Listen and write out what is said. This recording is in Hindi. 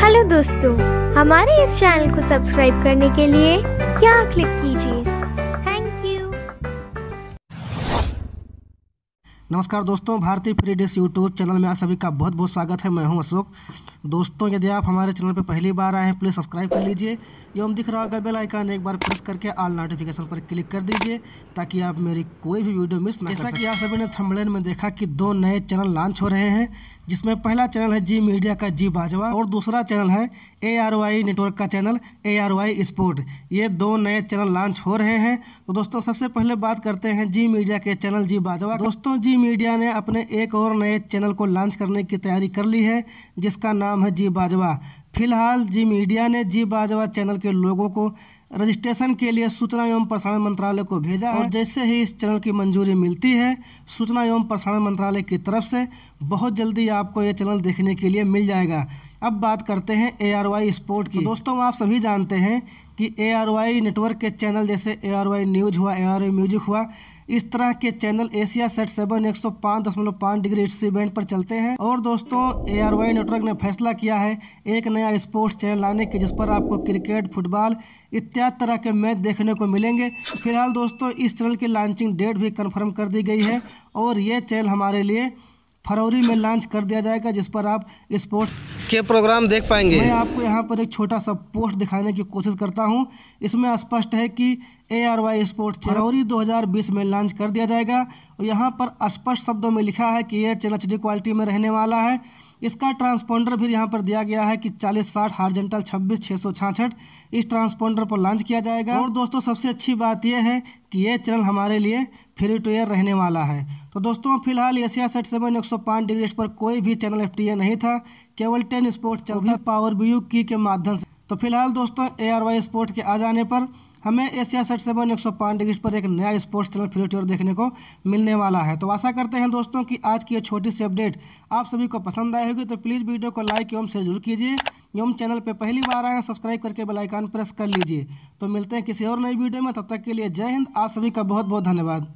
हेलो दोस्तों हमारे इस चैनल को सब्सक्राइब करने के लिए क्या क्लिक कीजिए? नमस्कार दोस्तों भारतीय फ्री डिश यूट्यूब चैनल में आप सभी का बहुत बहुत स्वागत है। मैं हूँ अशोक। दोस्तों यदि आप हमारे चैनल पर पहली बार आए हैं प्लीज़ सब्सक्राइब कर लीजिए। एवं दिख रहा होगा बेल आइकन एक बार प्रेस करके ऑल नोटिफिकेशन पर क्लिक कर दीजिए ताकि आप मेरी कोई भी वीडियो मिस ना जैसा कि आप सभी ने थम्बलेन में देखा कि दो नए चैनल लॉन्च हो रहे हैं। जिसमें पहला चैनल है जी मीडिया का जी बाजवा और दूसरा चैनल है ए आर वाई नेटवर्क का channel A R Y sport ये दो नए चैनल लॉन्च हो रहे हैं। तो दोस्तों, सबसे पहले बात करते हैं जी मीडिया के चैनल जी बाजवा। दोस्तों, जी मीडिया ने अपने एक और नए चैनल को लॉन्च करने की तैयारी कर ली है, जिसका नाम है जी बाजवा। फ़िलहाल जी मीडिया ने जी बाजवा चैनल के लोगों को रजिस्ट्रेशन के लिए सूचना एवं प्रसारण मंत्रालय को भेजा और जैसे ही इस चैनल की मंजूरी मिलती है, सूचना एवं प्रसारण मंत्रालय की तरफ़ से बहुत जल्दी आपको ये चैनल देखने के लिए मिल जाएगा। अब बात करते हैं ए आर वाई स्पोर्ट की। तो दोस्तों, आप सभी जानते हैं कि ए आर वाई नेटवर्क के चैनल जैसे ए आर वाई न्यूज़ हुआ ए आर वाई म्यूज़िक हुआ, इस तरह के चैनल एशिया सेट सेवन एक सौ पाँच दशमलव पाँच डिग्री इट्स इवेंट पर चलते हैं। और दोस्तों ए आर वाई नेटवर्क ने फैसला किया है एक नया स्पोर्ट्स चैनल लाने के, जिस पर आपको क्रिकेट फुटबॉल इत्यादि तरह के मैच देखने को मिलेंगे। फ़िलहाल दोस्तों, इस चैनल की लॉन्चिंग डेट भी कन्फर्म कर दी गई है और ये चैनल हमारे लिए फरवरी में लॉन्च कर दिया जाएगा, जिस पर आप स्पोर्ट्स के प्रोग्राम देख पाएँगे। मैं आपको यहाँ पर एक छोटा सा पोस्ट दिखाने की कोशिश करता हूँ। इसमें स्पष्ट है कि ए आर वाई स्पोर्ट्स फरवरी 2020 में लॉन्च कर दिया जाएगा। और यहाँ पर स्पष्ट शब्दों में लिखा है कि यह चैनल एच क्वालिटी में रहने वाला है। इसका ट्रांसपोंडर भी यहाँ पर दिया गया है कि चालीस साठ हार्जेंटल छब्बीस छः सौ छाछठ इस ट्रांसपोंडर पर लॉन्च किया जाएगा। और दोस्तों, सबसे अच्छी बात यह है कि ये चैनल हमारे लिए फ्री टू एयर रहने वाला है। तो दोस्तों, फ़िलहाल एशिया सेट सेवन एक सौ पाँच डिग्री पर कोई भी चैनल एफटीए नहीं था। केवल टेन स्पोर्ट चलता पावर व्यू की के माध्यम से। तो फ़िलहाल दोस्तों ए आर वाई स्पोर्ट के आ जाने पर हमें एशिया सेट सेवन एक सौ पाँच डिग्री पर एक नया स्पोर्ट्स चैनल फ्री टूर देखने को मिलने वाला है। तो आशा करते हैं दोस्तों कि आज की ये छोटी सी अपडेट आप सभी को पसंद आई होगी। तो प्लीज़ वीडियो को लाइक एवं शेयर ज़रूर कीजिए। एवं चैनल पर पहली बार आए सब्सक्राइब करके बेल आइकन प्रेस कर लीजिए। तो मिलते हैं किसी और नई वीडियो में। तब तक के लिए जय हिंद। आप सभी का बहुत बहुत धन्यवाद।